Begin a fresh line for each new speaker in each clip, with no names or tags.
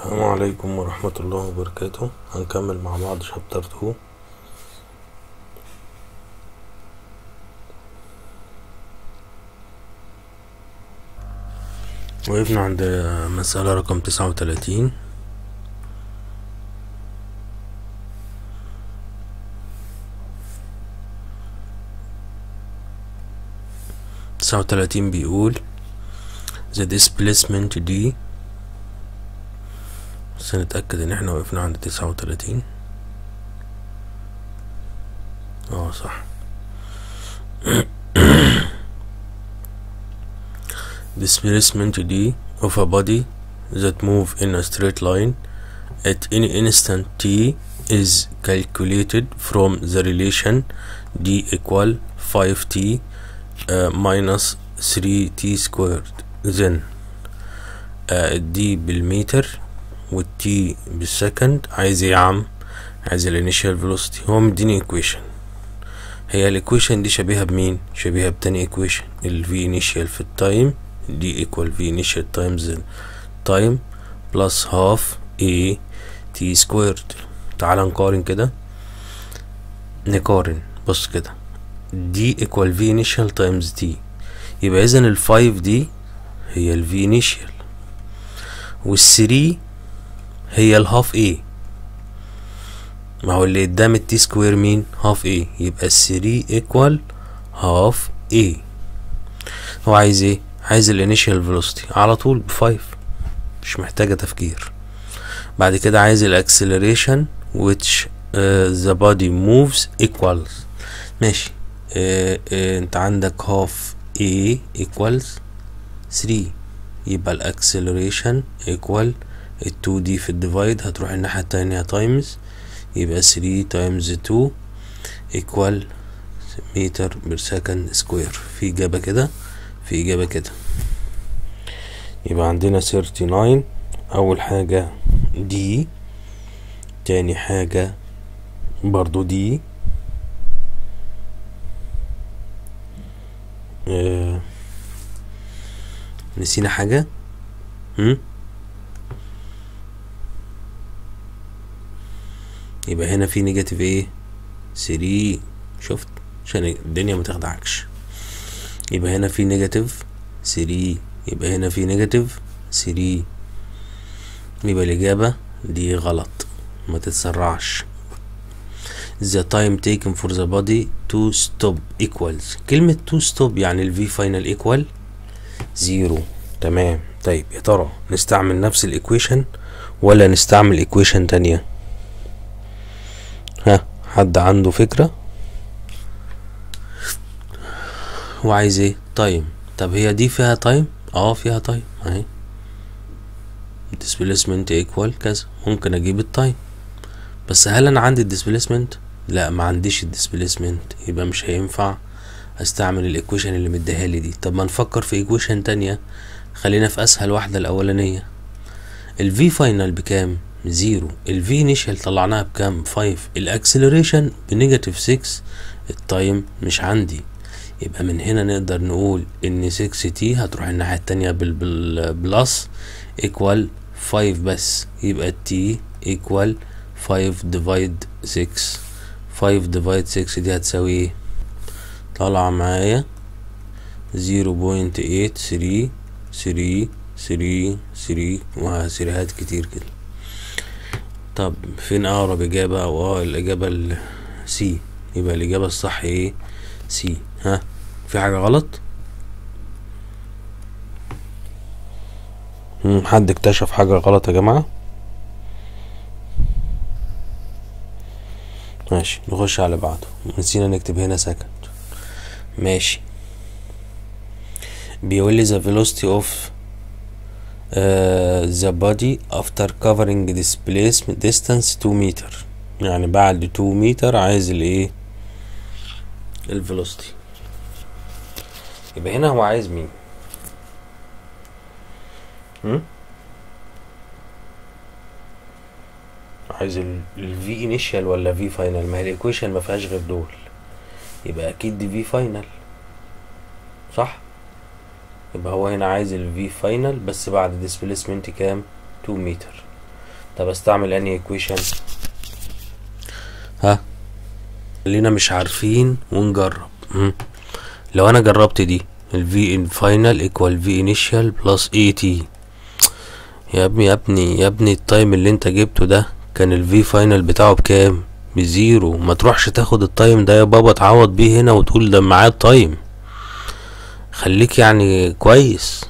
السلام عليكم ورحمة الله وبركاته. هنكمل مع بعض شابتر 2 وقفنا عند مسألة رقم تسعة وتلاتين. تسعة وتلاتين بيقول the displacement دي بس نتأكد ان إحنا وقفنا عند تسعة وتلاتين آه صح displacement d of a body that move in a straight line at any instant t is calculated from the relation d equal 5t uh, minus 3t squared then uh, d بالمتر وال t بال second عايز إيه يا عم عايز ال initial velocity هو مديني equation. هي ال equation دي شبيهة بمين؟ شبيهة بتاني equation ال v initial في ال time d equal v initial times time plus half a t squared. تعال نقارن كده. نقارن. بص كده. d equal v initial times t. يبقى اذا ال 5 دي هي ال v initial. وال 3 هي الهاف إيه ما هو اللي قدام ال t square مين half a يبقى ال three equal half a هو عايز إيه؟ عايز ال initial velocity على طول ب five مش محتاجة تفكير. بعد كده عايز ال acceleration which the body moves equals. ماشي. Uh, uh, انت عندك هاف a equals 3 يبقى ال acceleration equal ال 2 دي في ال divide هتروح الناحية التانية times. يبقى 3 times 2 equal meter per second square في إجابة كده؟ في إجابة كده. يبقى عندنا 39 أول حاجة دي تاني حاجة برضو دي آه. نسينا حاجة؟ يبقى هنا في نيجاتيف إيه 3 شفت؟ عشان الدنيا ما تخدعكش. يبقى هنا في negative 3 يبقى هنا في negative 3 يبقى الإجابة دي غلط. ما تتسرعش. The time taken for the body to stop equals. كلمة to stop يعني ال v final equal zero تمام. طيب يا ترى نستعمل نفس ال equation ولا نستعمل equation تانية؟ حد عنده فكرة؟ وعايز إيه؟ time طب هي دي فيها time آه فيها time اهي. Displacement equal كذا. ممكن أجيب ال time بس هل أنا عندي ال displacement لا ما عنديش ال displacement يبقى مش هينفع استعمل ال equation اللي مديها لي دي. طب ما نفكر في equation تانية. خلينا في اسهل واحدة الأولانية. ال v final بكام؟ zero. ال v initial طلعناها بكام؟ 5 ال acceleration ب negative 6 ال time مش عندي. يبقى من هنا نقدر نقول إن 6 t هتروح الناحية التانية بال بال plus equal 5 بس. يبقى ال t equal 5 divide 6 5 divide 6 دي هتساوي إيه؟ طالعة معايا 0.83 3 3 3 وسيريهات كتير كده. طب فين اقرب إجابة أو آه الإجابة ال C يبقى الإجابة الصح إيه؟ C ها؟ في حاجة غلط؟ حد اكتشف حاجة غلط يا جماعة؟ ماشي نخش على بعضه نسينا نكتب هنا second ماشي. بيقول لي the velocity of uh, the body after covering displacement distance 2 متر يعني بعد 2 متر عايز الايه؟ ال velocity يبقى هنا هو عايز مين؟ عايز ال V initial ولا V final ما هي ال equation ما فيهاش غير دول. يبقى أكيد دي V final صح؟ يبقى هو هنا عايز ال V final بس بعد displacement كام؟ 2 متر طب استعمل انهي equation ها؟ خلينا مش عارفين ونجرب. مم. لو أنا جربت دي ال V final equal V initial plus AT يا ابني يا ابني يا ابني ال time اللي انت جبته ده كان ال V final بتاعه بكام؟ ب zero. ما تروحش تاخد ال time ده يا بابا تعوض بيه هنا وتقول ده معاه ال time خليك يعني كويس.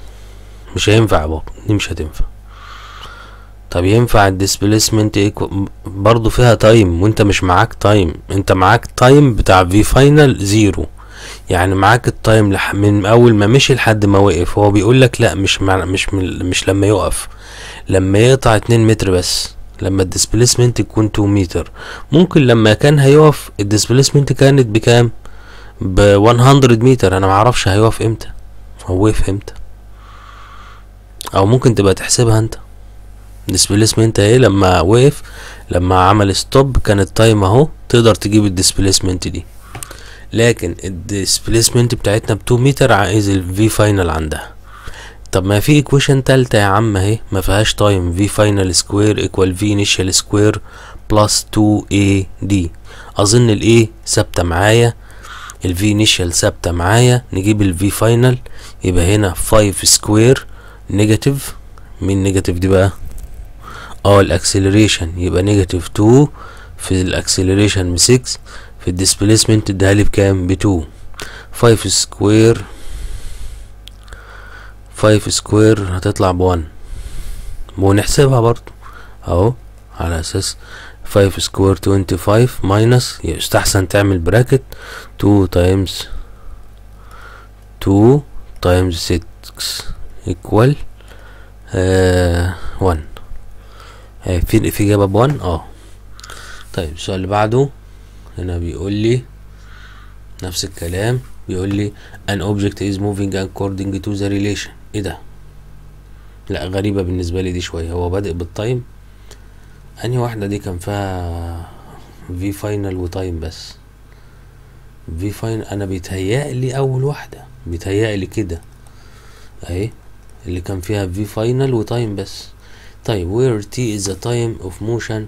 مش هينفع يا بابا دي مش هتنفع. طب ينفع ال displacement equal برضه فيها time وانت مش معاك time انت معاك time بتاع V final zero يعني معاك ال time لح من أول ما مشي لحد ما وقف. هو بيقول لك لا مش مع مش مش لما يقف. لما يقطع 2 متر بس لما ال displacement يكون 2 متر ممكن لما كان هيقف ال displacement كانت بكام؟ ب 100 متر أنا معرفش هيقف إمتى. هو وقف إمتى؟ أو ممكن تبقى تحسبها أنت. ال displacement اهي لما وقف لما عمل stop كان ال time أهو تقدر تجيب ال displacement دي. لكن ال displacement بتاعتنا ب 2 متر عايز ال V final عندها. طب ما في equation تالتة يا عم أهي. ما فيهاش time V final square equal V initial square plus 2 A D أظن ال A ثابتة معايا. ال V initial ثابتة معايا نجيب ال V final يبقى هنا 5 square negative مين negative دي بقى؟ آه ال acceleration. يبقى negative 2 في ال acceleration ب 6 في ال displacement اديها لي بكام؟ ب 2 5 square 5 square هتطلع ب 1 ونحسبها برضو. اهو على أساس 5 square 25 minus يستحسن تعمل bracket 2 times 2 times 6 equal آه 1 آه في في إجابة ب 1 آه. طيب السؤال اللي بعده هنا بيقول لي نفس الكلام بيقول لي an object is moving according to the relation. إيه ده؟ لا غريبة بالنسبة لي دي شوية. هو بادئ بال time انهي واحدة دي كان فيها V final و time بس V final أنا بيتهيألي اول واحدة بيتهيألي كده اهي اللي كان فيها V final و time بس طيب where t is the time of motion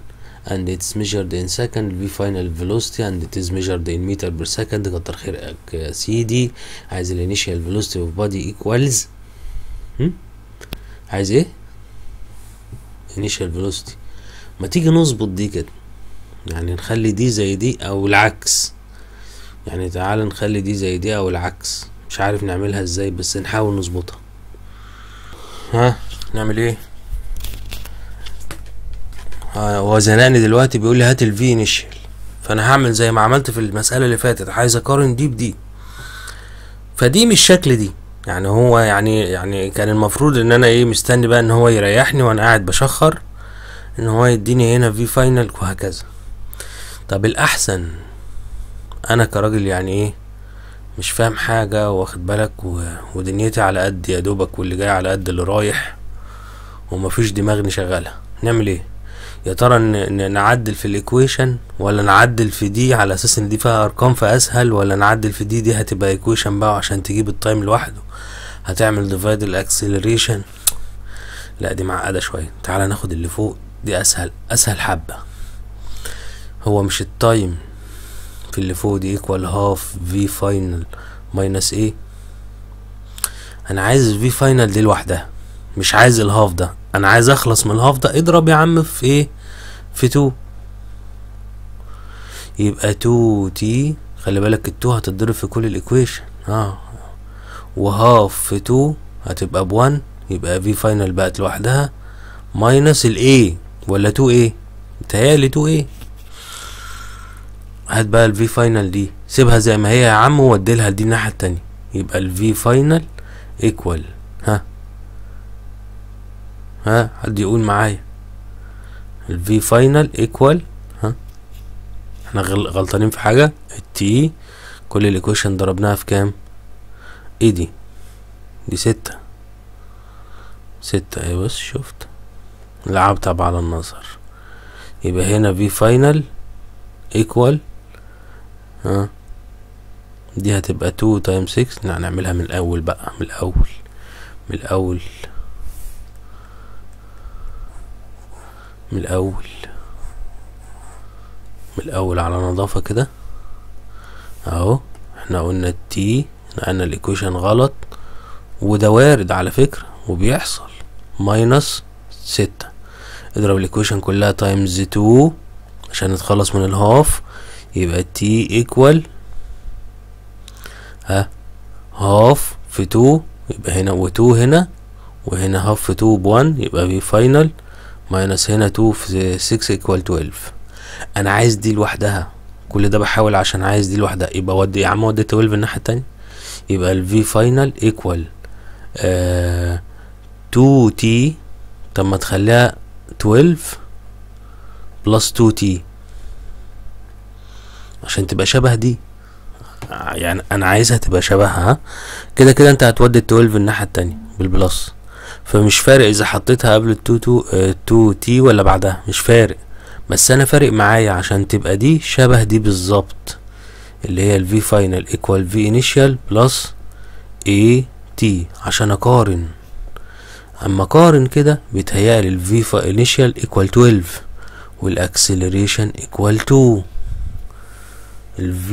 and it's measured in second v final velocity and it is measured in meter per second كتر خيرك يا سيدي عايز ال initial velocity of body equals هم؟ عايز إيه initial velocity ما تيجي نظبط دي كده. يعني نخلي دي زي دي أو العكس. يعني تعال نخلي دي زي دي أو العكس. مش عارف نعملها إزاي بس نحاول نظبطها. ها؟ نعمل إيه؟ هو زنقني دلوقتي بيقول لي هات ال V initial فأنا هعمل زي ما عملت في المسألة اللي فاتت. عايز أقارن دي بدي. فدي مش شكل دي. يعني هو يعني يعني كان المفروض إن أنا إيه مستني بقى إن هو يريحني وأنا قاعد بشخر. إن هو يديني هنا V final وهكذا. طب الأحسن أنا كراجل يعني إيه مش فاهم حاجة واخد بالك و... ودنيتي على قد يا دوبك واللي جاي على قد اللي رايح ومفيش دماغني شغاله نعمل إيه؟ يا ترى نعدل في ال equation ولا نعدل في دي على أساس إن دي فيها أرقام فأسهل ولا نعدل في دي؟ دي هتبقى equation بقى عشان تجيب ال time لوحده. هتعمل divide ال acceleration لا دي معقدة شوية. تعالى ناخد اللي فوق. دي أسهل أسهل حبة. هو مش ال time في اللي فوق دي equal half V final minus A أنا عايز ال V final دي لوحدها مش عايز ال half ده. أنا عايز أخلص من ال half ده. اضرب يا عم في إيه في 2 يبقى 2 T خلي بالك ال 2 هتتضرب في كل ال equation آه. و half في 2 هتبقى ب 1 يبقى V final بقت لوحدها. minus ال A ولا 2 A؟ متهيألي 2 A. هات بقى ال V final دي سيبها زي ما هي يا عم ووديلها دي الناحية التانية. يبقى ال V final equal ها. ها حد يقول معايا. ال V final equal ها. إحنا غلطانين في حاجة؟ ال T كل ال equation ضربناها في كام؟ إيه دي؟ دي ستة. ستة. إيه بص شفت. لعبت على النظر يبقى هنا V final equal ها؟ دي هتبقى 2 time 6 نعملها من الأول بقى من الأول من الأول من الأول من الأول على نظافة كده. أهو إحنا قلنا التي نقلنا ال equation غلط وده وارد على فكرة وبيحصل minus ستة. اضرب ال equation كلها times two عشان نتخلص من ال half يبقى t equal ها half في two يبقى هنا و two هنا وهنا half في two ب one يبقى V final minus هنا two في six equal twelve أنا عايز دي لوحدها. كل ده بحاول عشان عايز دي لوحدها. يبقى ودي يا عم ودي 12 الناحية التانية. يبقى ال V final equal آه 2 t. طب ما تخليها 12 plus 2 t. عشان تبقى شبه دي. يعني أنا عايزها تبقى شبهها كده كده أنت هتودي ال 12 الناحية التانية بال plus. فمش فارق إذا حطيتها قبل ال 2 2 2 t ولا بعدها مش فارق. بس أنا فارق معايا عشان تبقى دي شبه دي بالظبط اللي هي ال V final equal V initial plus A T عشان أقارن. أما اقارن كده بيتهيألي ال V initial equal 12 وال acceleration equal 2 ال V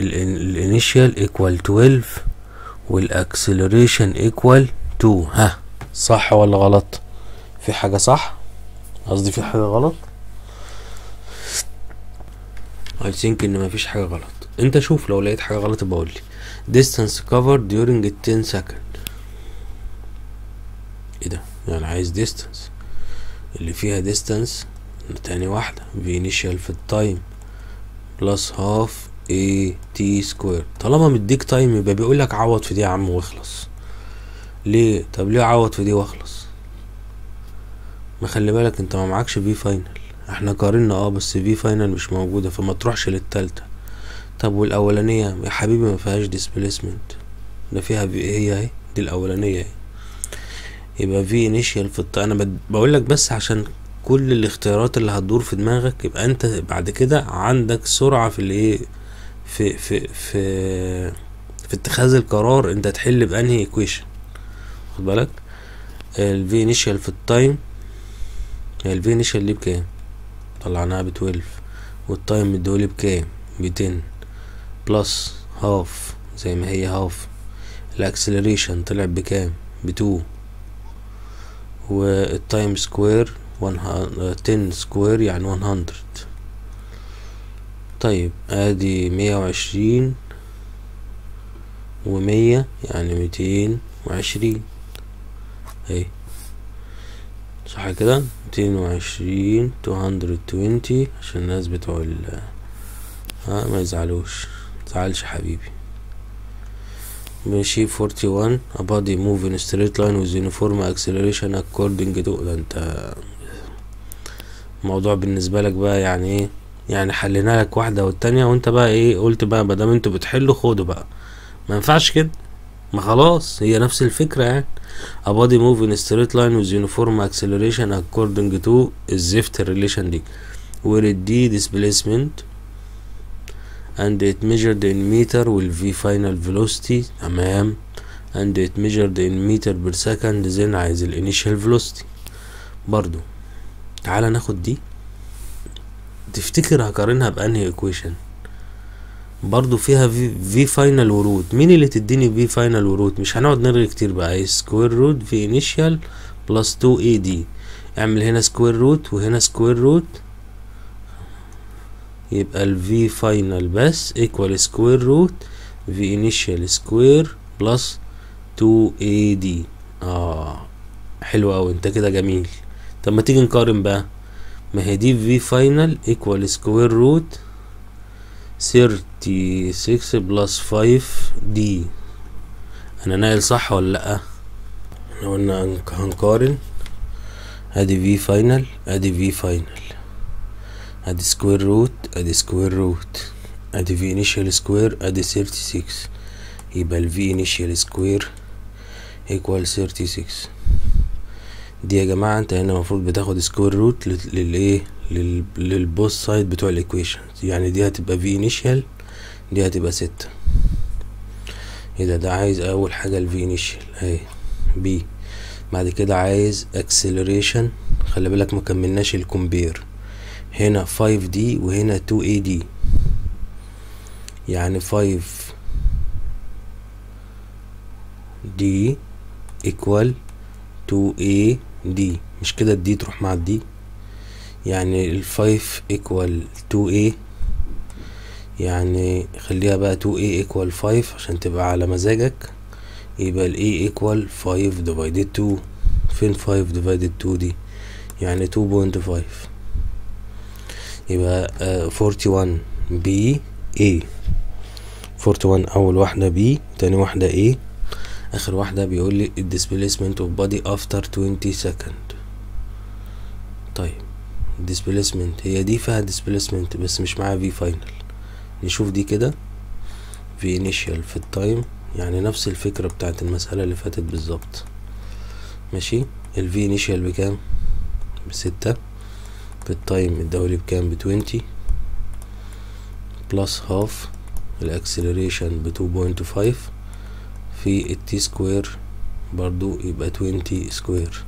ال initial equal 12 وال acceleration equal 2 ها صح ولا غلط؟ في حاجة صح؟ قصدي في حاجة غلط؟ I think إن مفيش حاجة غلط. أنت شوف لو لقيت حاجة غلط بقول لي. distance covered during 10 second إيه ده يعني عايز distance. اللي فيها distance تاني واحدة. V initial في ال time plus half a t square. طالما مديك time يبقى بيقول لك عوض في دي يا عم واخلص. ليه؟ طب ليه عوض في دي واخلص؟ ما خلي بالك انت ما معكش V final إحنا قارنا آه بس V final مش موجودة فما تروحش للتالتة. طب والأولانية؟ يا حبيبي ما فيهاش displacement ده فيها V هي اهي دي الأولانية اهي. يبقى V initial في الط... أنا بقول لك بس عشان كل الاختيارات اللي هتدور في دماغك يبقى أنت بعد كده عندك سرعة في الإيه؟ في في في في اتخاذ القرار أنت تحل بأنهي equation خد بالك؟ الفي انيشيال في ال time الفي انيشيال دي بكام؟ طلعناها ب 12 وال time مديهولي بكام؟ ب 10 plus half زي ما هي half ال acceleration طلع بكام؟ ب 2 وال time square 10 square يعني 100 طيب آدي مية وعشرين ومية يعني ميتين وعشرين. اهي صح كده؟ ميتين وعشرين two hundred twenty عشان الناس بتوع ال ها ما يزعلوش. متزعلش حبيبي. ماشي forty one a body move in a straight line with uniform acceleration according to ده انت الموضوع بالنسبة لك بقى يعني إيه؟ يعني حلينا لك واحدة والتانية وانت بقى إيه؟ قلت بقى مادام أنتوا بتحلوا خدوا بقى. ما ينفعش كده. ما خلاص هي نفس الفكرة يعني. A body move in a straight line with uniform acceleration according to الزفت relation دي. Where d displacement and it measured in meter وال v final velocity تمام. And it measured in meter per second then عايز ال initial velocity. برضو تعالى ناخد دي. تفتكر هقارنها بأنهي equation برضو فيها V, V final و root مين اللي تديني V final و root مش هنقعد نرغي كتير بقى. square root V initial plus 2 a d اعمل هنا square root وهنا square root يبقى ال v final بس equal square root v initial square plus 2ad آه حلو أوي. انت كده جميل. طب ما تيجي نقارن بقى. ما هي دي v final equal square root 36 plus 5d أنا ناقل صح ولا لأ؟ إحنا قلنا هنقارن. أدي v final أدي v final. أدي square root ادي square root ادي V initial square ادي 36 يبقى ال V initial square equal 36 دي يا جماعة انت هنا المفروض بتاخد square root للايه لل both side بتوع ال equation يعني دي هتبقى V initial دي هتبقى ستة إيه ده عايز أول حاجة ال V initial أهي. بي بعد كده عايز acceleration خلي بالك ما كملناش ال compare هنا 5 d وهنا 2 a d يعني 5 d equal 2 a d مش كده ال d تروح مع ال d يعني ال 5 equal 2 a. يعني خليها بقى 2 a equal 5 عشان تبقى على مزاجك. يبقى ال a equal 5 divided 2 فين 5 divided 2 دي يعني 2.5 يبقى آه 41 b a. 41 أول واحدة b تاني واحدة a. آخر واحدة بيقول لي displacement of body after 20 second. طيب displacement. هي دي فيها displacement بس مش معاها v final. نشوف دي كده. V initial في التايم يعني نفس الفكرة بتاعت المسألة اللي فاتت بالظبط. ماشي؟ ال v initial بكام؟ بستة. في ال time الدوري بكام؟ ب twenty plus half ال acceleration ب two five في ال t square برضو يبقى twenty square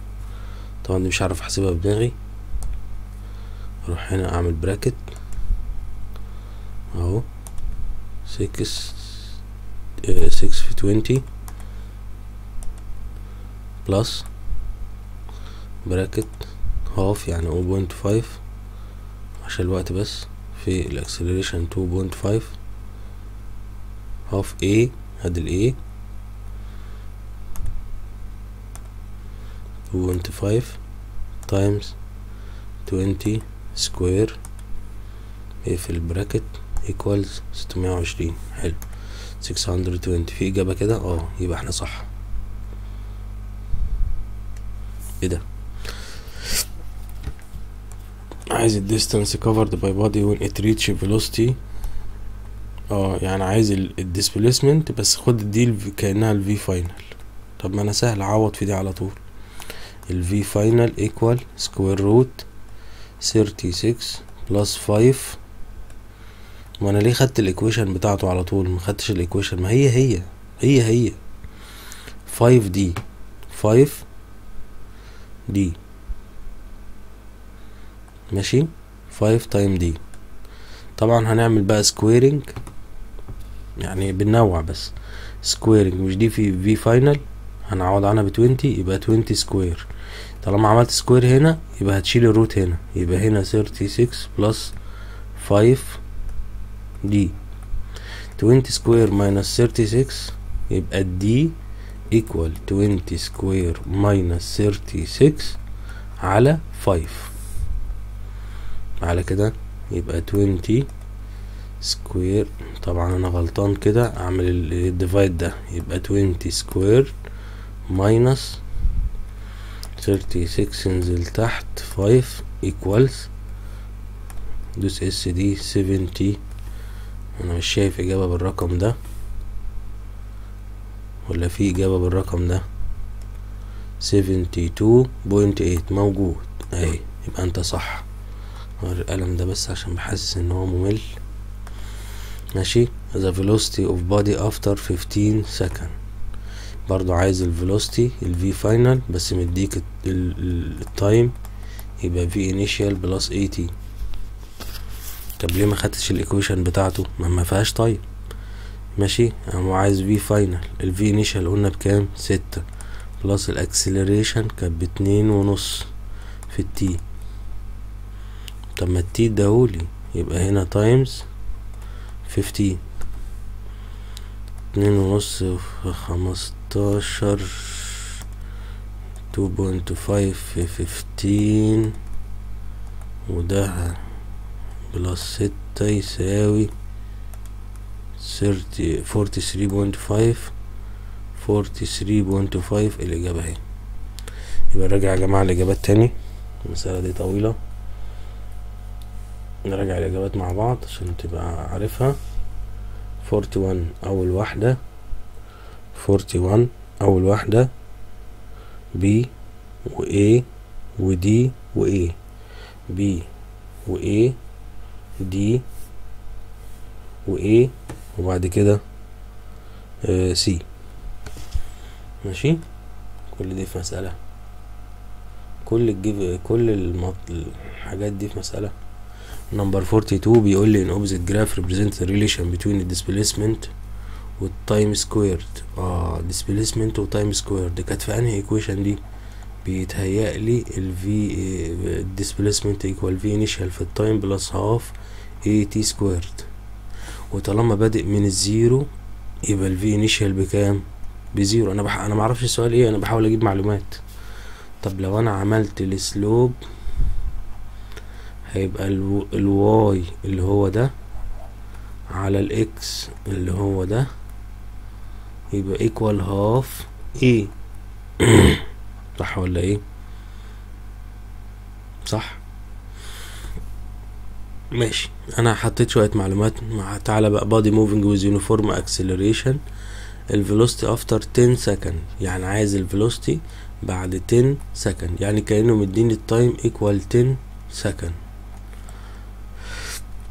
طبعا دي مش عارف أحسبها بدماغي. أروح هنا أعمل bracket أهو. six six في twenty plus bracket half يعني أو point five عشان الوقت بس في ال acceleration two point five half a ادي ال a two point five times twenty square اقفل ال bracket equals ستمية وعشرين. حلو. six hundred twenty في إجابة كده؟ آه يبقى إحنا صح. إيه ده؟ عايز ال distance covered by body when it reach velocity. آه يعني عايز ال displacement بس خد دي كأنها ال v final. طب ما أنا سهل اعوض في دي على طول. ال v final equal square root 36 plus 5 ما أنا ليه خدت ال equation بتاعته على طول؟ ما خدتش ال equation ما هي هي هي هي. 5 d 5 d ماشي؟ 5 time d طبعا هنعمل بقى squaring يعني بننوع بس. squaring مش دي v v final هنعوض عنها ب 20 يبقى 20 square طالما عملت square هنا يبقى هتشيل ال root هنا. يبقى هنا 36 plus 5 d 20 square minus 36 يبقى ال d equal 20 square minus 36 على 5 على كده. يبقى 20 square طبعا أنا غلطان كده. أعمل ال divide ده. يبقى 20 square minus 36 انزل تحت. 5 equals دوس S D 70 أنا مش شايف إجابة بالرقم ده. ولا في إجابة بالرقم ده. 72.8 موجود. أهي. يبقى أنت صح. القلم ده بس عشان بحسس إن هو ممل. ماشي؟ The velocity of body after 15 second برضو عايز ال velocity ال v final بس مديك ال- ال- ال time يبقى v initial plus 80 طب ليه ما خدتش ال equation بتاعته؟ ما ما فيهاش time ماشي؟ هو عايز v final. ال v initial قلنا بكام؟ ستة. plus ال acceleration كانت باتنين ونص في ال t. طب ما ال t اداهولي يبقى هنا times 15 اتنين ونص في خمستاشر. two point five في fifteen وده plus ستة يساوي thirty forty three point five forty three point five الإجابة اهي يبقى نراجع يا جماعة الإجابات تاني. المسألة دي طويلة. نراجع الإجابات مع بعض عشان تبقى عارفها. forty one أول واحدة. forty one أول واحدة. B و A و D و A B و A D و A وبعد كده آه C ماشي؟ كل دي في مسألة. كل الجيف كل. الحاجات دي في مسألة. نمبر 42 بيقول لي ان represent the relation between the displacement والتايم سكويرد آه displacement وتايم سكويرد كانت في أنهي equation دي؟ بيتهيأ لي ال v displacement equal v initial في التايم بلس هاف a t squared. وطالما بادئ من ال zero يبقى ال v initial بكام؟ ب zero. أنا بح... أنا معرفش السؤال إيه أنا بحاول أجيب معلومات. طب لو أنا عملت ال slope هيبقى ألو... ال y اللي هو ده على ال x اللي هو ده يبقى equal half a صح ولا إيه؟ صح. ماشي. أنا حطيت شوية معلومات. مع تعالى بقى. Body moving with uniform acceleration. ال velocity after 10 second يعني عايز ال velocity بعد 10 second يعني كأنه مديني ال time equal 10 second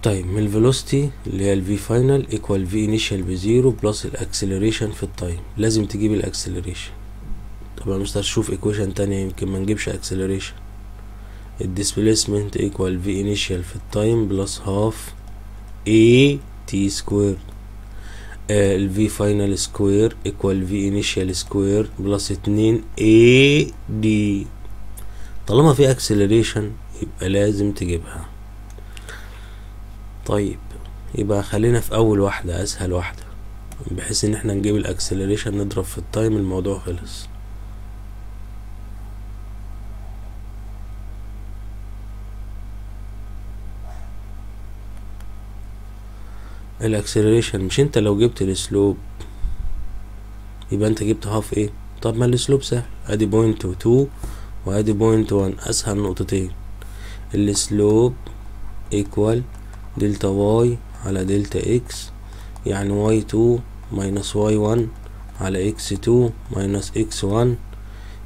طيب من الفيلوستي اللي هي الفي فاينل ايكوال في انيشال بزيرو بلس ال acceleration في التايم لازم تجيب الاكسلريشن طبعا مستر شوف equation تانية يمكن ما نجيبش acceleration ال displacement equal v initial في ال time plus half a t square ال v final square equal v initial square plus اتنين a d طالما في acceleration يبقى لازم تجيبها. طيب يبقى خلينا في أول واحدة أسهل واحدة بحيث إن إحنا نجيب ال acceleration نضرب في ال time الموضوع خلص. ال acceleration مش أنت لو جبت ال slope يبقى أنت جبت half a طب ما ال slope سهل أدي point two وأدي point one أسهل نقطتين. ال slope equal delta y على delta x يعني y two minus y one على x two minus x one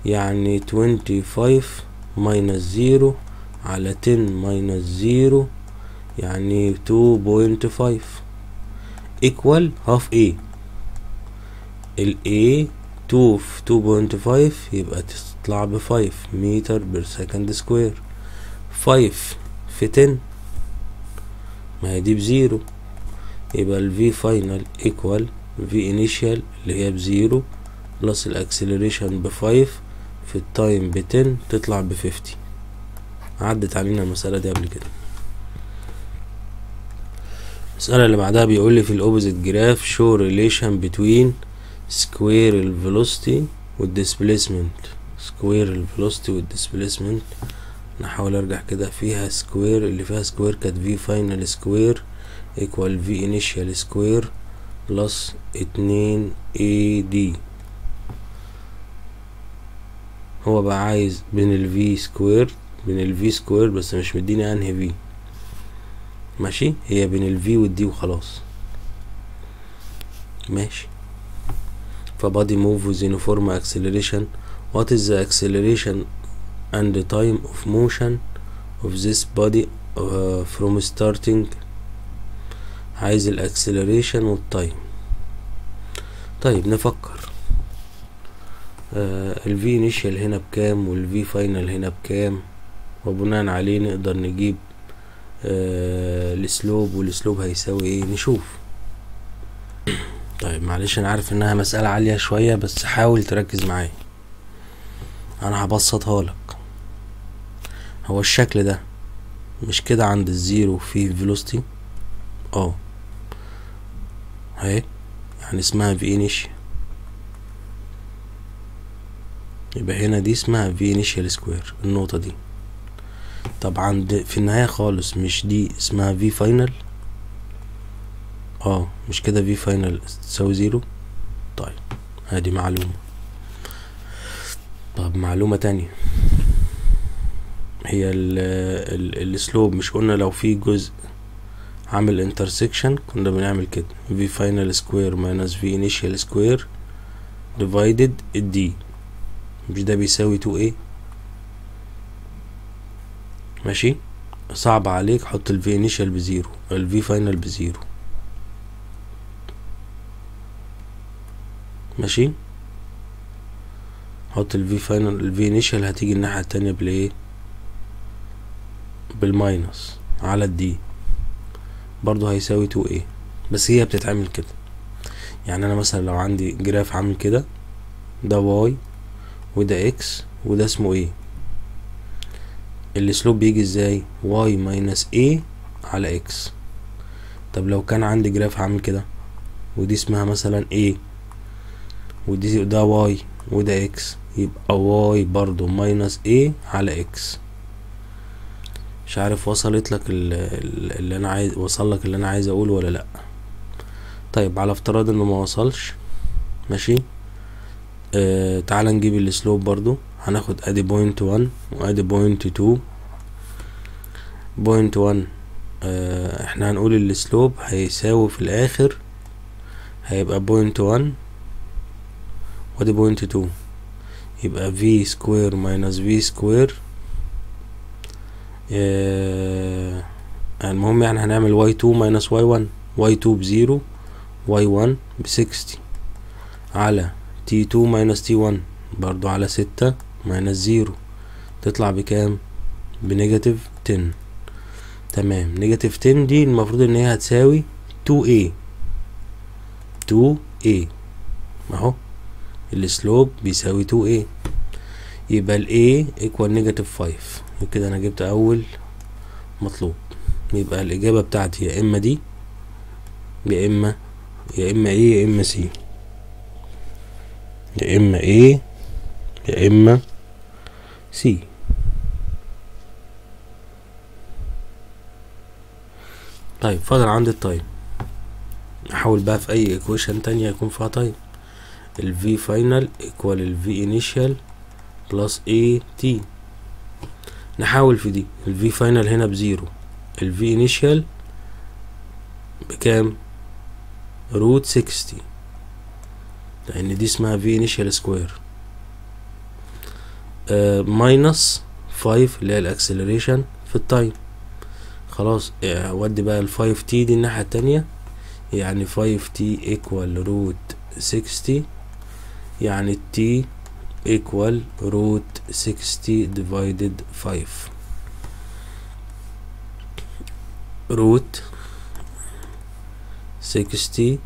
يعني twenty five minus zero على ten minus zero يعني two point five equal half a. ال A 2 في 2.5 يبقى تطلع ب 5 متر per second square 5 في 10 ما هي دي ب zero. يبقى ال V final equal V initial اللي هي ب zero plus ال acceleration ب 5 في ال time ب 10 تطلع ب 50 عدت علينا المسألة دي قبل كده. المسألة اللي بعدها بيقول لي في ال opposite graph show relation between square ال velocity وال displacement square ال velocity وال displacement نحاول ارجع كده. فيها square اللي فيها square كانت v final square equal v initial square plus اتنين a d هو بقى عايز بين ال v square بين ال v square بس مش مديني انهي v ماشي؟ هي بين ال v وال d وخلاص. ماشي. ف body move with what is the acceleration and time of motion of this body uh, from starting عايز ال acceleration وال time طيب نفكر. آه ال v initial هنا بكام وال v final هنا بكام؟ وبناء عليه نقدر نجيب آه ال slope وال slope هيساوي إيه؟ نشوف. طيب معلش أنا عارف إنها مسألة عالية شوية بس حاول تركز معايا. أنا هبسطها لك. هو الشكل ده مش كده عند ال zero فيه velocity آه. اهي يعني اسمها v initial يبقى هنا دي اسمها v initial square النقطة دي. طب عند في النهاية خالص مش دي اسمها v final آه مش كده v final تساوي zero؟ طيب آدي معلومة. طب معلومة تانية. هي ال ال ال slope مش قلنا لو في جزء عامل intersection كنا بنعمل كده. v final square minus v initial square divided ال d مش ده بيساوي 2 a ماشي؟ صعب عليك حط الفي انيشال بزيرو الفي فاينل بزيرو. ماشي؟ حط ال v final ال v initial هتيجي الناحية التانية بالايه بال minus على ال d برضو هيساوي 2 a. بس هي بتتعمل كده. يعني أنا مثلا لو عندي graph عامل كده ده y وده x وده اسمه إيه ال slope بيجي إزاي؟ y minus a على x طب لو كان عندي graph عامل كده ودي اسمها مثلا a ودي ده y وده x يبقى y برضو minus a على x مش عارف وصلت لك ال- ال- اللي أنا عايز وصل لك اللي أنا عايز أقوله ولا لأ. طيب على افتراض إنه ما وصلش ماشي؟ آه تعال نجيب ال slope برضو. هناخد أدي point 1 وأدي point 2 point 1 آه إحنا هنقول ال slope هيساوي في الآخر هيبقى point 1 وأدي point 2 يبقى v square minus v square المهم يعني هنعمل y2 minus y1 y2 ب zero y1 ب sixty. على t2 minus t1 برضو على ستة minus zero. تطلع بكام؟ ب negative 10 تمام. negative 10 دي المفروض إن هي هتساوي 2a 2a أهو. ال slope بيساوي 2a يبقى ال a equal negative 5 كده أنا جبت أول مطلوب. يبقى الإجابة بتاعتي يا إما دي يا إما يا إما إيه يا إما سي يا إما إيه يا إما سي طيب فاضل عندي ال time أحاول بقى في أي equation تانية يكون فيها time ال v final equal ال v initial t. نحاول في دي. ال v final هنا ب zero. ال v initial بكام؟ root 60 لأن دي اسمها v initial square minus 5 اللي هي ال acceleration في ال time خلاص ودي بقى ال 5 t دي الناحية التانية. يعني 5 t equal root 60 يعني t equal روت 60 divided 5 روت 60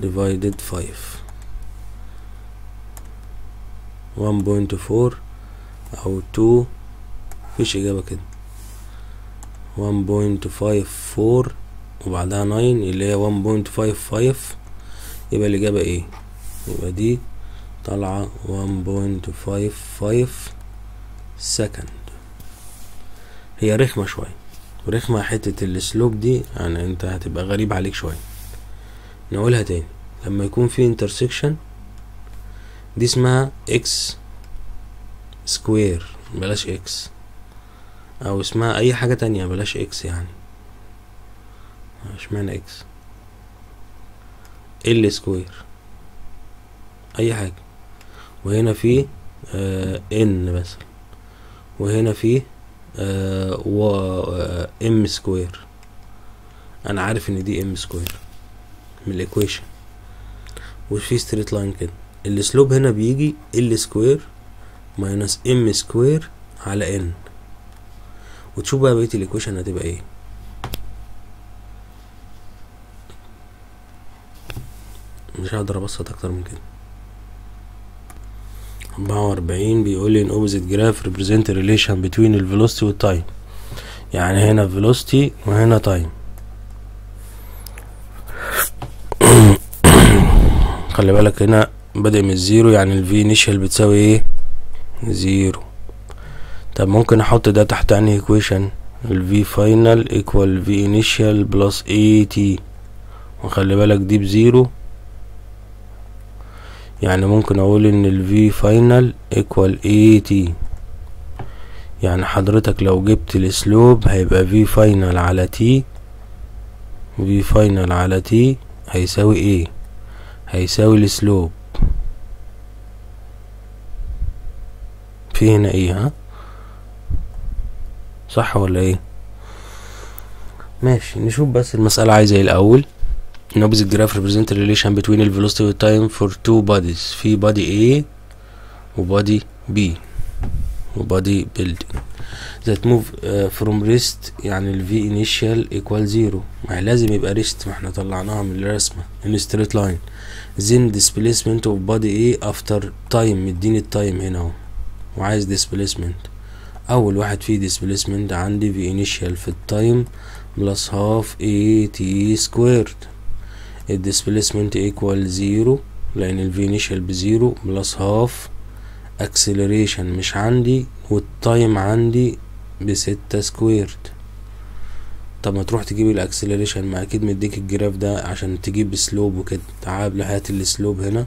divided 5 1.4 أو 2 مفيش اجابة كده 1.54 وبعدها 9 اللي هي 1.55 يبقى الإجابة إيه يبقى دي طالعة 1.55 second هي رخمة شوية. رخمة حتة ال slope دي يعني انت هتبقى غريب عليك شوية. نقولها تاني. لما يكون في intersection دي اسمها x square بلاش x أو اسمها أي حاجة تانية بلاش x يعني. اشمعنى x ال square أي حاجة. وهنا في آه n مثلا. وهنا في آه و آه m square أنا عارف إن دي m square من ال equation. وفي straight line كده؟ ال slope هنا بيجي ال square minus m square على n وتشوف بقى بقية ال equation هتبقى إيه. مش هقدر أبسط أكتر من كده. أربعة وأربعين بيقول لي in opposite graph represent a relation between ال velocity وال time. يعني هنا velocity وهنا time. خلي بالك هنا بادئ من ال zero يعني ال v initial بتساوي إيه؟ zero طب ممكن أحط ده تحت أنهي equation ال v final equal v initial plus a t. وخلي بالك دي ب zero. يعني ممكن أقول إن ال v final equal a t. يعني حضرتك لو جبت ال slope هيبقى v final على t. V final على t هيساوي إيه هيساوي السلوب. في هنا إيه ها؟ صح ولا إيه؟ ماشي نشوف بس المسألة عايزة إيه الأول. An opposite graph represent a relation between the velocity and time for two bodies في body A وبادي بي وبادي building that move uh, from rest يعني ال v initial equal zero ما هي لازم يبقى rest ما إحنا طلعناها من الرسمة in straight line then displacement of body إيه after time مديني التايم هنا اهو وعايز displacement اول واحد فيه displacement عندي v initial في التايم plus half a t squared ال displacement equal zero لأن ال v initial بزيرو plus half. Acceleration مش عندي وال time عندي بستة squared طب ما تروح تجيب ال acceleration ما أكيد مديك ال graph ده عشان تجيب slope وكده. تعال هات ال slope هنا.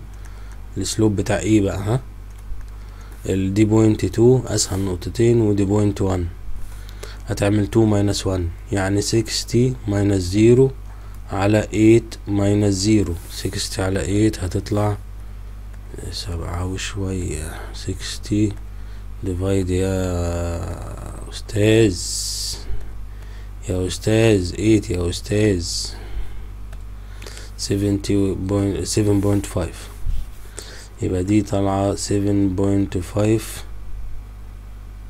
ال slope بتاع إيه بقى ها؟ ال دي point two أسهل نقطتين ودي point one هتعمل two minus one يعني sixty minus zero على eight minus zero sixty على eight هتطلع سبعة وشوية. sixty divide يا أستاذ. يا أستاذ eight يا أستاذ. seventy point seven point five يبقى دي طالعة seven point five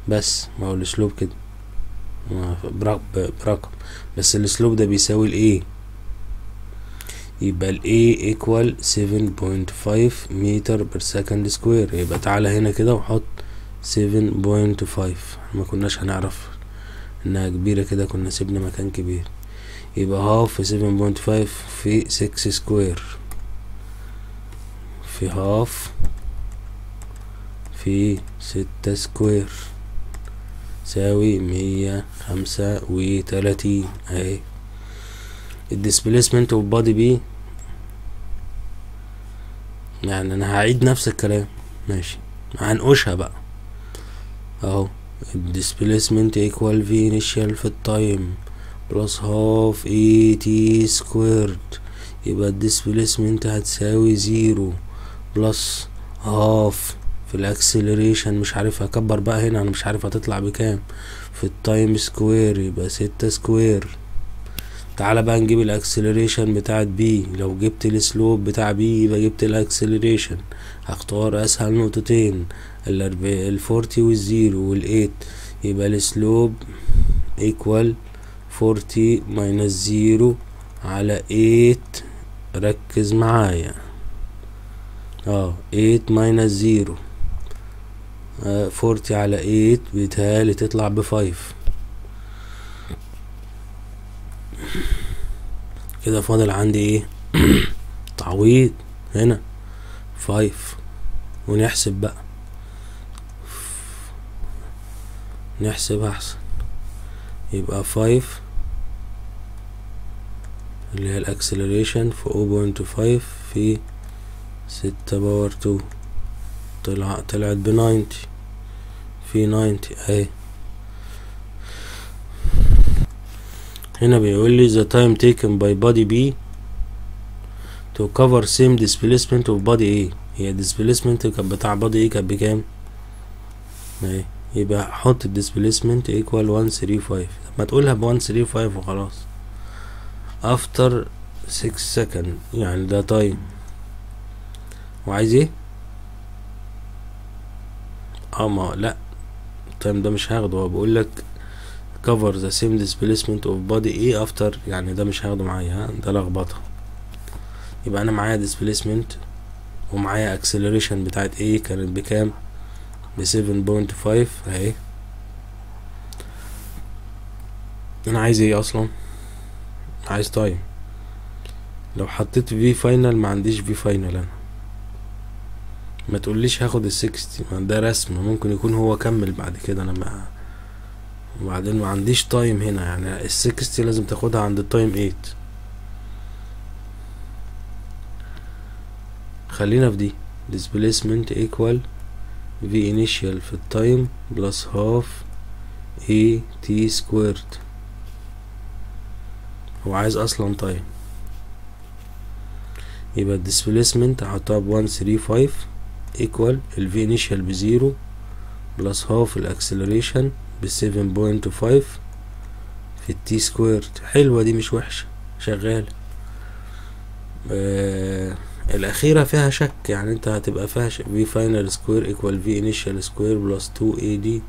بس ما هو ال slope كده. برقم بس ال slope ده بيساوي ال a يبقى ال A equal 7.5 متر per second square. يبقى تعالى هنا كده وحط 7.5 ما كناش هنعرف إنها كبيرة كده كنا سيبنا مكان كبير. يبقى half في 7.5 في 6 square في half في ستة square تساوي مية خمسة وتلاتين. أهي. ال displacement of body B يعني أنا هعيد نفس الكلام. ماشي. هنقوشها بقى. أهو. ال displacement equal v initial في ال time plus half a t squared يبقى ال displacement هتساوي zero plus half في ال acceleration. مش عارف هكبر بقى هنا أنا مش عارف هتطلع بكام. في ال time square يبقى ستة square تعالى بقى نجيب ال acceleration بتاعت B لو جبت ال slope بتاع B يبقى جبت ال acceleration. هختار أسهل نقطتين ال forty وال zero وال eight. يبقى ال slope equal forty minus zero على eight. ركز معايا. آه eight minus zero. forty على eight بيتهيألي تطلع ب five. كده فاضل عندي إيه؟ تعويض هنا. five ونحسب بقى. نحسب أحسن. يبقى five اللي هي ال acceleration في o point five في ستة power two طلع طلعت ب ninety. في ninety. أهي. هنا بيقول لي the time taken by body B to cover same displacement of body A هي displacement كانت بتاع body A كانت بكام اهي يبقى حط displacement equal 135 ما تقولها ب 135 وخلاص after 6 second يعني ده time وعايز إيه آه ما لا التايم ده مش هاخده هو بيقول لك cover the same displacement of body A after يعني ده مش هاخده معايا ها؟ ده لخبطة. يبقى أنا معايا displacement ومعايا acceleration بتاعت A كانت بكام؟ ب 7.5 أهي. أنا عايز إيه أصلا؟ عايز time لو حطيت v final ما عنديش v final أنا. ما تقوليش هاخد ال sixty ما ده رسم ممكن يكون هو كمل بعد كده أنا ما وبعدين ما عنديش time هنا يعني ال sixty لازم تاخدها عند ال time eight خلينا في دي. displacement equal v initial في ال time plus half a t squared. هو عايز أصلا تايم يبقى displacement هحطها ب 135 equal ال v initial ب zero plus half ال acceleration ب 7.5 في ال t squared. حلوة دي مش وحشة. شغالة. آه الأخيرة فيها شك. يعني انت هتبقى فيها V final square equal V initial square plus 2 AD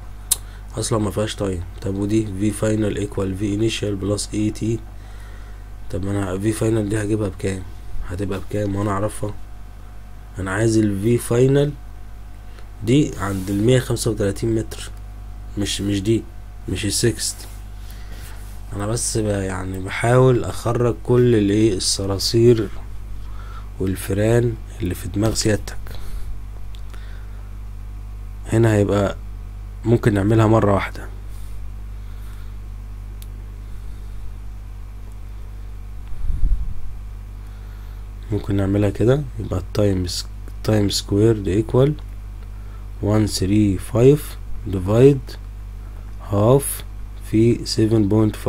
أصلا ما فيهاش time طب ودي V final equal V initial plus AT طب أنا V final دي هجيبها بكام؟ هتبقى بكام؟ وأنا أعرفها. أنا عايز ال V final دي عند المية خمسة وتلاتين متر. مش مش دي مش السكست أنا بس يعني بحاول أخرج كل الايه الصراصير والفيران اللي في دماغ سيادتك. هنا هيبقى ممكن نعملها مرة واحدة. ممكن نعملها كده يبقى ال time time square equal 135 divide half في 7.5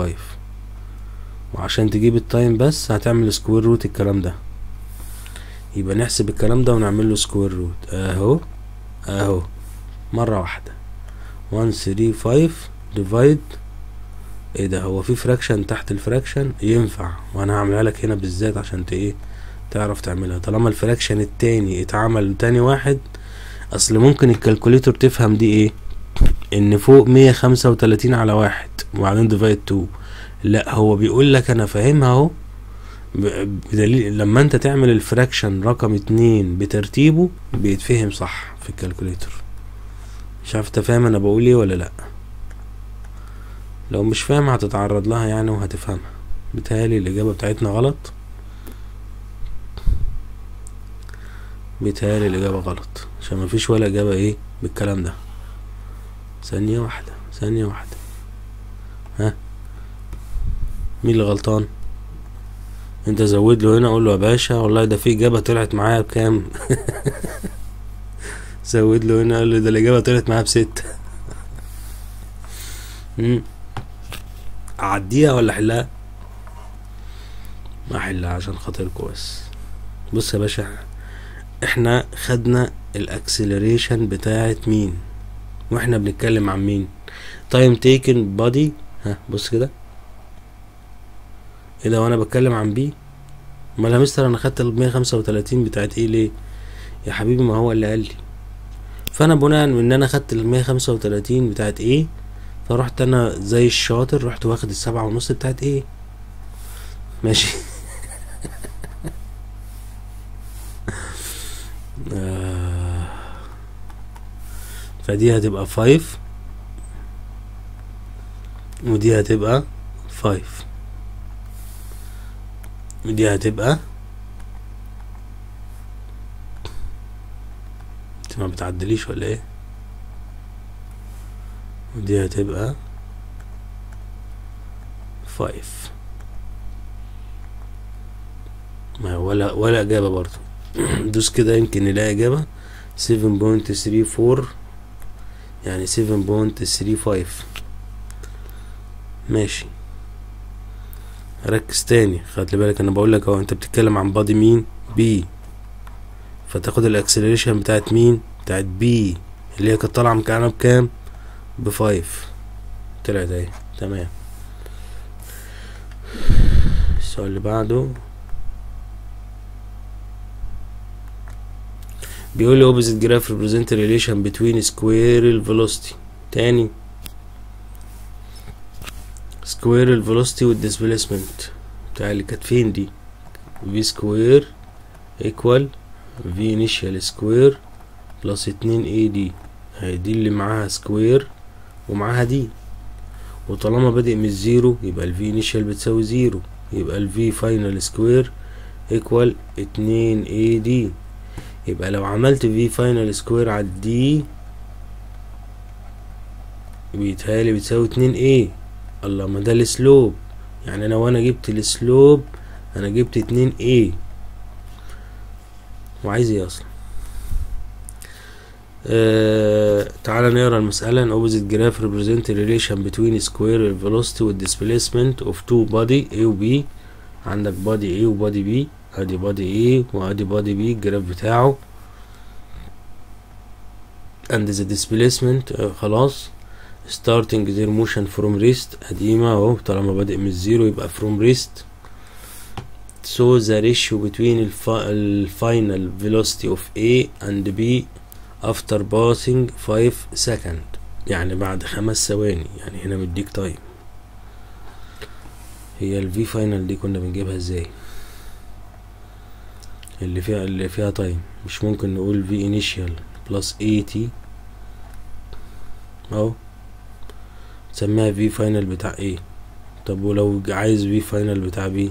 وعشان تجيب ال time بس هتعمل square root الكلام ده. يبقى نحسب الكلام ده ونعمل له square root اهو اهو. مرة واحدة. 135 divide إيه ده؟ هو في fraction تحت ال fraction ينفع. وأنا هعملها لك هنا بالذات عشان ت إيه؟ تعرف تعملها. طالما ال fraction التاني اتعمل تاني واحد اصل ممكن ال calculator تفهم دي إيه؟ إن فوق مية خمسة وتلاتين على واحد وبعدين divide two لا هو بيقول لك أنا فاهمها أهو. بدليل لما أنت تعمل ال fraction رقم اتنين بترتيبه بيتفهم صح في ال calculator مش عارف أنت فاهم أنا بقول إيه ولا لأ. لو مش فاهم هتتعرض لها يعني وهتفهمها. بيتهيألي الإجابة بتاعتنا غلط. بيتهيألي الإجابة غلط. عشان مفيش ولا إجابة إيه بالكلام ده. ثانية واحدة ثانية واحدة. ها؟ مين اللي غلطان؟ انت زود له هنا قول له يا باشا والله ده في إجابة طلعت معايا بكام؟ زود له هنا قول له ده الإجابة طلعت معايا بستة. مم. أعديها ولا أحلها؟ ما أحلها عشان خاطركوا بس بص يا باشا إحنا خدنا الأكسلريشن بتاعت مين؟ وإحنا بنتكلم عن مين؟ time taken body ها بص كده. إيه ده وأنا بتكلم عن B أمال يا مستر أنا خدت ال 135 بتاعت A ليه؟ يا حبيبي ما هو اللي قال لي. فأنا بناء إن أنا خدت ال 135 بتاعت A فرحت أنا زي الشاطر رحت واخد السبعة ونص بتاعت A ماشي. آه. فدي هتبقى five ودي هتبقى five ودي هتبقى انت ما بتعدليش ولا إيه؟ ودي هتبقى five ما ولا ولا إجابة برضو. دوس كده يمكن نلاقي إجابة. 7.34 يعني 7.35 ماشي. ركز تاني. خد بالك أنا بقول لك أهو أنت بتتكلم عن body مين؟ B فتاخد ال acceleration بتاعت مين؟ بتاعت B اللي هي كانت طالعة مكانها بكام؟ ب five طلعت أهي. تمام. السؤال اللي بعده. بيقول لي opposite graph represent relation between square velocity. تاني. square velocity والdisplacement بتاع اللي كانت فين دي؟ V square equal v initial square plus 2 ad هي دي اللي معاها سكوير ومعاها دي وطالما بادئ من ال zero يبقى ال V initial بتساوي زيرو يبقى ال V final square equal اتنين AD يبقى لو عملت V final square على ال D بيتهيألي بتساوي اتنين A الله ما ده ال slope يعني أنا وأنا جبت ال slope أنا جبت اتنين A وعايز إيه أصلا؟ آه تعالى نقرأ المسألة. An opposite graph represent a relation between square velocity with displacement of two body A و B عندك body A و body B. ادي body A وادي body B الجراف بتاعه and the displacement آه خلاص starting their motion from rest قديمة اهو طالما بادئ من الزيرو يبقى from rest so the ratio between ال final velocity of A and B after passing 5 second يعني بعد خمس ثواني يعني هنا مديك time هي ال V final دي كنا بنجيبها إزاي اللي فيها اللي فيها time مش ممكن نقول V initial plus AT أهو. تسميها V final بتاع A. طب ولو عايز V final بتاع B